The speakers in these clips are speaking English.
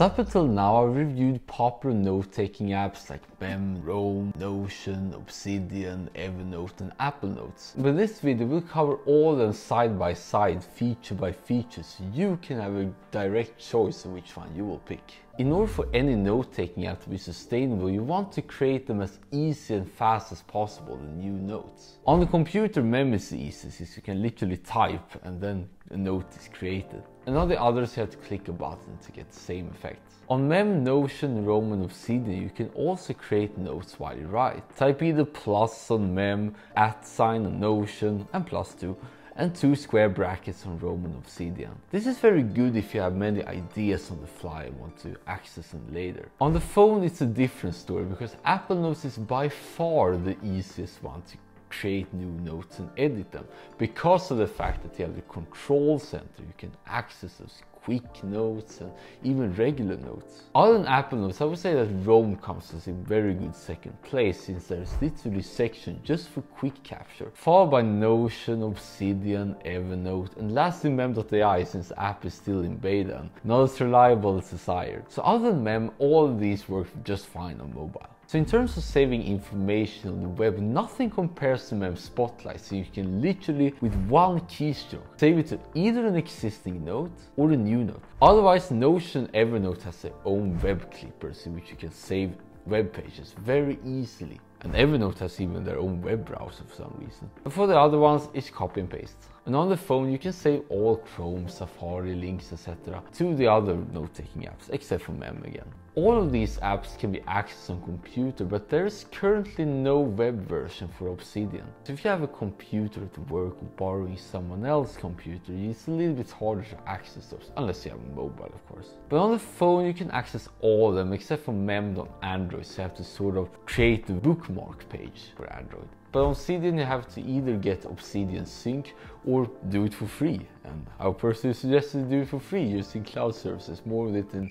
Up until now I've reviewed popular note-taking apps like Mem, Roam, Notion, Obsidian, Evernote and Apple Notes. But this video will cover all of them side by side, feature by feature, so you can have a direct choice of which one you will pick. In order for any note-taking app to be sustainable, you want to create them as easy and fast as possible, the new notes. On the computer, Mem is the easiest, you can literally type and then a note is created. And on the others, you have to click a button to get the same effect. On Mem, Notion, Roam, Obsidian, you can also create notes while you write. Type either plus on Mem, at sign on Notion, and plus two, and two square brackets on Roam and Obsidian. This is very good if you have many ideas on the fly and want to access them later. On the phone it's a different story because Apple Notes is by far the easiest one to create new notes and edit them because of the fact that you have the control center you can access those quick notes and even regular notes. Other than Apple Notes, I would say that Roam comes as a very good second place since there's literally section just for quick capture, followed by Notion, Obsidian, Evernote, and lastly Mem.ai since the app is still in beta and not as reliable as desired. So other than Mem, all of these work just fine on mobile. So in terms of saving information on the web, nothing compares to Mem Spotlight, so you can literally, with one keystroke, save it to either an existing note or a new note. Otherwise, Notion Evernote has their own web clippers in which you can save web pages very easily. And Evernote has even their own web browser for some reason. For the other ones, it's copy and paste. And on the phone you can save all Chrome, Safari links etc. to the other note-taking apps, except for Mem again. All of these apps can be accessed on computer, but there is currently no web version for Obsidian. So if you have a computer at work or borrowing someone else's computer, it's a little bit harder to access those, unless you have a mobile of course. But on the phone you can access all of them except for Mem on Android, so you have to sort of create the bookmark page for Android. But on Obsidian you have to either get Obsidian Sync or do it for free. And I would personally suggest to do it for free using cloud services. More of it in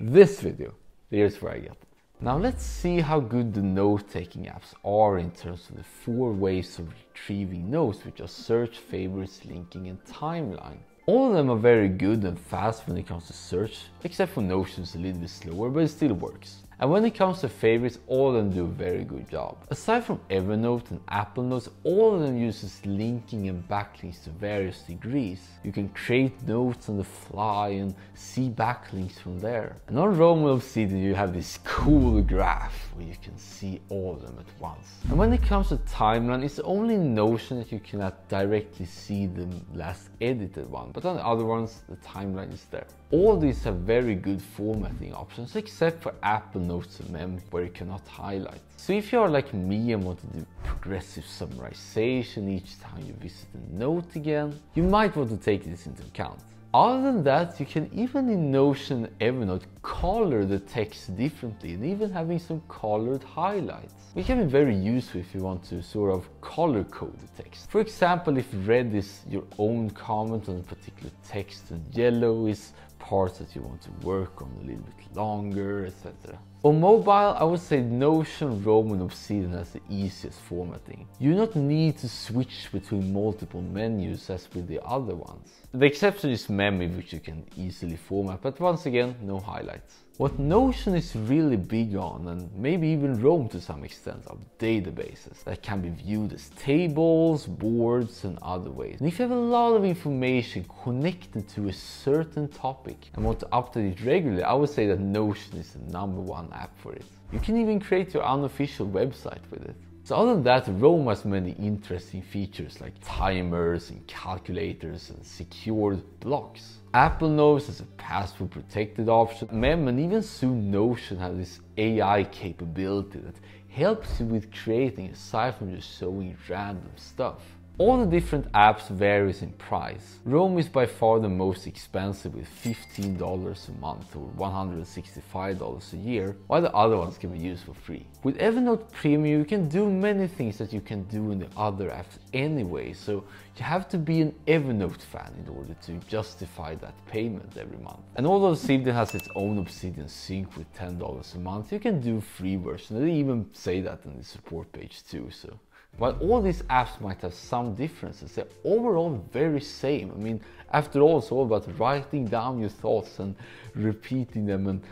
this video. Here's where I get it. Now let's see how good the note-taking apps are in terms of the four ways of retrieving notes, which are search, favorites, linking and timeline. All of them are very good and fast when it comes to search, except for Notion's a little bit slower, but it still works. And when it comes to favorites, all of them do a very good job. Aside from Evernote and Apple Notes, all of them uses linking and backlinks to various degrees. You can create notes on the fly and see backlinks from there. And on Roam Obsidian you have this cool graph where you can see all of them at once. And when it comes to timeline, it's only Notion that you cannot directly see the last edited one, but on the other ones the timeline is there. All these have very good formatting options except for Apple Notes and Mem where you cannot highlight. So if you are like me and want to do progressive summarization each time you visit a note again, you might want to take this into account. Other than that, you can even in Notion Evernote color the text differently and even having some colored highlights. Which can be very useful if you want to sort of color code the text. For example, if red is your own comment on a particular text and yellow is parts that you want to work on a little bit longer, etc. On mobile, I would say Notion, Roam and Obsidian has the easiest formatting. You do not need to switch between multiple menus as with the other ones. The exception is Memi, which you can easily format, but once again, no highlights. What Notion is really big on, and maybe even Roam to some extent, are databases that can be viewed as tables, boards and other ways. And if you have a lot of information connected to a certain topic and want to update it regularly, I would say that Notion is the number one app for it. You can even create your unofficial website with it. So other than that, Roam has many interesting features like timers and calculators and secured blocks. Apple Notes has a password protected option. Mem and even soon Notion have this AI capability that helps you with creating aside from just showing random stuff. All the different apps varies in price. Roam is by far the most expensive with $15 a month or $165 a year, while the other ones can be used for free. With Evernote Premium you can do many things that you can do in the other apps anyway, so you have to be an Evernote fan in order to justify that payment every month. And although Obsidian has its own Obsidian Sync with $10 a month, you can do free version. They even say that on the support page too, so While all these apps might have some differences, they're overall very same. I mean, after all, it's all about writing down your thoughts and repeating them and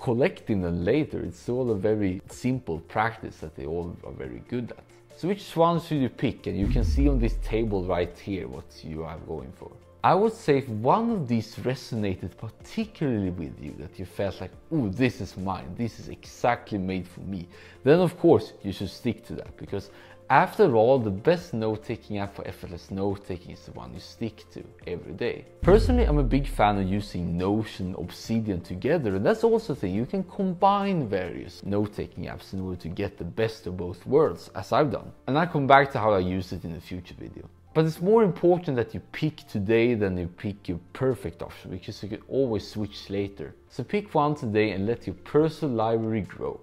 collecting them later. It's all a very simple practice that they all are very good at. So which one should you pick? And you can see on this table right here what you are going for. I would say if one of these resonated particularly with you, that you felt like, oh, this is mine, this is exactly made for me, then of course you should stick to that because after all, the best note-taking app for effortless note-taking is the one you stick to every day. Personally, I'm a big fan of using Notion, Obsidian together, and that's also the thing. You can combine various note-taking apps in order to get the best of both worlds, as I've done. And I'll come back to how I use it in a future video. But it's more important that you pick today than you pick your perfect option because you can always switch later. So pick one today and let your personal library grow.